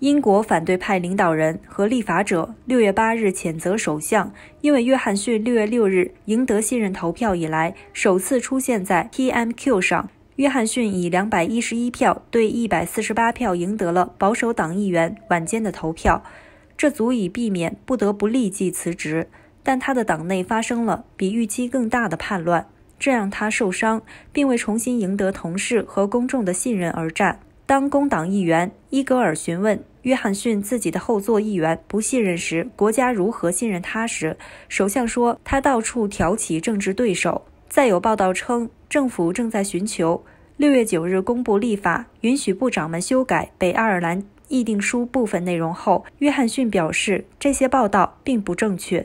英国反对派领导人和立法者六月八日谴责首相，因为约翰逊六月六日赢得信任投票以来首次出现在 TMQ 上。约翰逊以两百一十一票对一百四十八票赢得了保守党议员晚间的投票，这足以避免不得不立即辞职。但他的党内发生了比预期更大的叛乱，这让他受伤，并为重新赢得同事和公众的信任而战。当工党议员伊格尔询问约翰逊自己的后座议员不信任时，国家如何信任他时，首相说他到处挑起政治对手。再有报道称，政府正在寻求六月九日公布立法，允许部长们修改北爱尔兰议定书部分内容后，约翰逊表示这些报道并不正确。